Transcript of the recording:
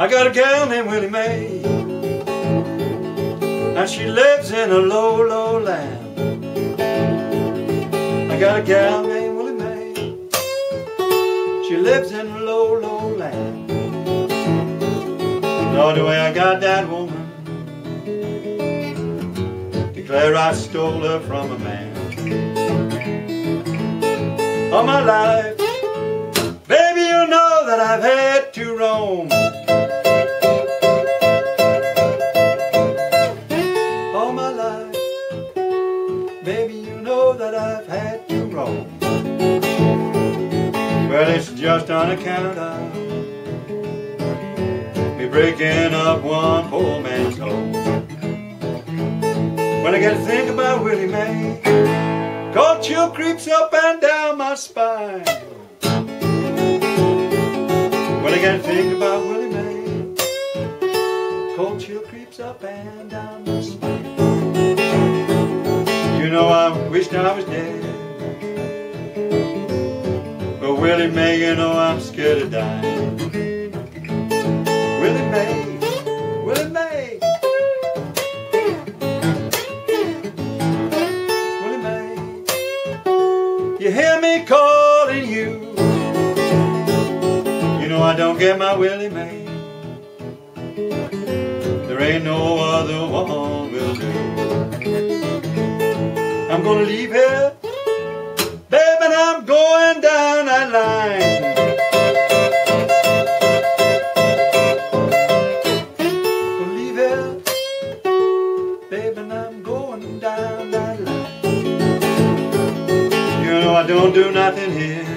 I got a gal named Willie Mae, and she lives in a low, low land. I got a gal named Willie Mae, she lives in a low, low land. Lord, the way I got that woman, declare I stole her from a man. All my life, baby, you know that I've had to roam. Baby, you know that I've had to roam. Well, it's just on account of me breaking up one poor man's home. When I get to think about Willie Mae, cold chill creeps up and down my spine. When I get to think about Willie Mae, cold chill creeps up and down my spine. Wished I was dead. But Willie Mae, you know I'm scared of dying. Willie Mae, Willie Mae. Willie Mae, you hear me calling you. You know I don't get my Willie Mae. There ain't no other one will do. I'm gonna leave here, baby, and I'm going down that line. Leave here, baby, and I'm going down that line. You know I don't do nothing here.